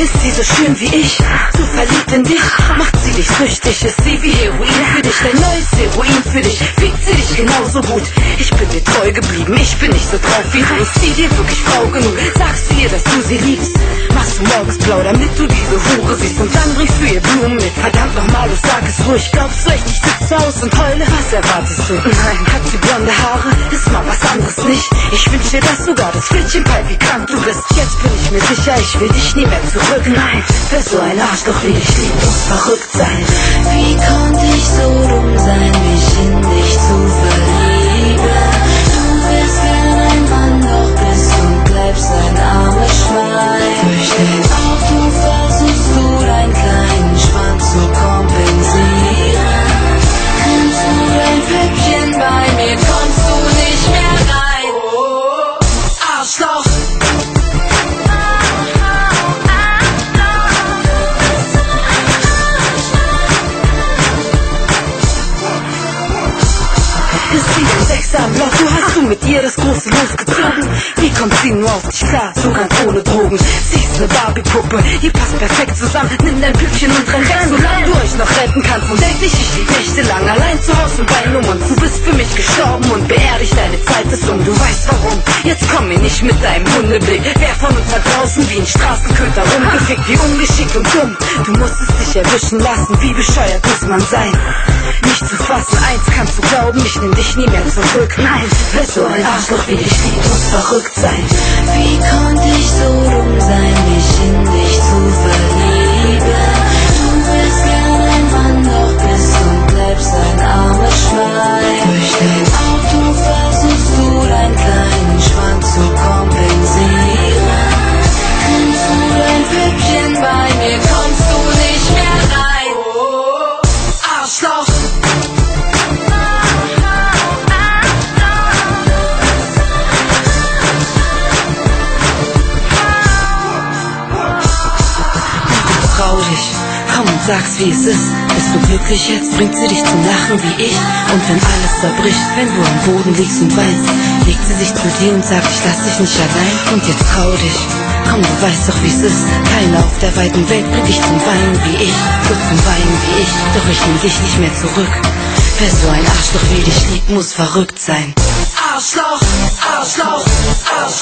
Ist sie so schön wie ich? So verliebt in dich? Macht sie dich süchtig? Ist sie wie Heroin für dich? Dein neues Heroin für dich? Fickt sie dich genauso gut? Ich bin dir treu geblieben, ich bin nicht so drauf wie du. Ist sie dir wirklich Frau genug? Sagst du ihr, dass du sie liebst? Machst du morgens blau, damit du diese Hure siehst und dann bringst du ihr Blumen mit. Verdammt nochmal, du sag es ruhig. Glaubst du echt, ich sitz zu Haus und heule? Was erwartest du? Nein, hat sie blonde Haare? Ist mal was anderes nicht. Ich wünsch dir, dass sogar das Pflittchen peilt, wie krank du bist. Jetzt bin ich mir sicher, ich will dich nie mehr zurück. Nein, wer so ein Arschloch wie dich liebt, muss verrückt sein. Wie konnte ich so dumm sein, Sechser am Lotto? Hast du mit ihr das große losgezogen? Wie kommt sie nur auf dich klar, so ganz ohne Drogen? Sie ist ne Barbie-Puppe, ihr passt perfekt zusammen Nimm dein Püppchen und renn weg, solange du euch noch retten kannst Und denk nicht, ich lieg nächtelang allein zu Hause bei Nummern Du bist für mich gestorben und beerdigt, deine Zeit ist um Du weißt warum, mir nicht mit deinem Hundeblick. Wer von uns hat draußen wie ein Straßenköter rumgefickt? Wie ungeschickt und dumm, du musstest dich erwischen lassen. Wie bescheuert muss man sein? Nicht zu fassen, eins kannst du glauben, ich nehm dich nie mehr zurück. Nein, wer so ein Arschloch wie dich liebt, muss verrückt sein. Wie konnte ich so dumm sein, Trau dich, komm und sag's wie es ist. Bist du glücklich jetzt, bringt sie dich zum Lachen wie ich. Und wenn alles zerbricht, wenn du am Boden liegst und weinst, legt sie sich zu dir und sagt, ich lass dich nicht allein. Und jetzt trau dich, komm, du weißt doch wie es ist. Keiner auf der weiten Welt bringt dich zum Weinen wie ich, so zum Weinen wie ich. Doch ich nehm dich nicht mehr zurück. Wer so ein Arschloch wie dich liebt, muss verrückt sein. Arschloch, Arschloch, Arschloch.